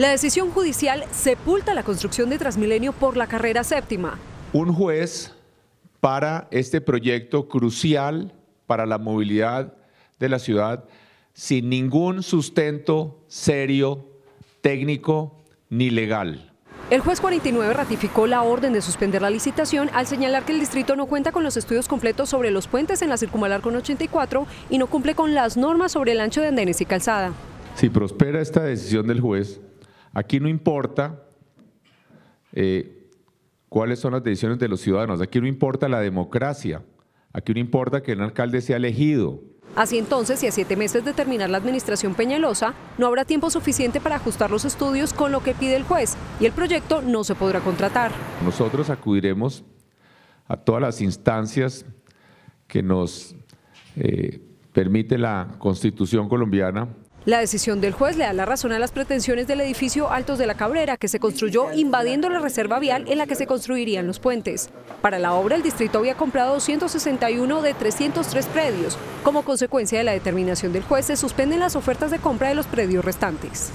La decisión judicial sepulta la construcción de Transmilenio por la carrera séptima. Un juez para este proyecto crucial para la movilidad de la ciudad sin ningún sustento serio, técnico ni legal. El juez 49 ratificó la orden de suspender la licitación al señalar que el distrito no cuenta con los estudios completos sobre los puentes en la circunvalar con 84 y no cumple con las normas sobre el ancho de andenes y calzada. Si prospera esta decisión del juez, aquí no importa eh, cuáles son las decisiones de los ciudadanos, aquí no importa la democracia, aquí no importa que el alcalde sea elegido, Así entonces, y a siete meses de terminar la administración Peñalosa, no habrá tiempo suficiente para ajustar los estudios con lo que pide el juez y el proyecto no se podrá contratar. Nosotros acudiremos a todas las instancias que nos eh, permite la Constitución colombiana la decisión del juez le da la razón a las pretensiones del edificio Altos de la Cabrera, que se construyó invadiendo la reserva vial en la que se construirían los puentes. Para la obra, el distrito había comprado 261 de 303 predios. Como consecuencia de la determinación del juez, se suspenden las ofertas de compra de los predios restantes.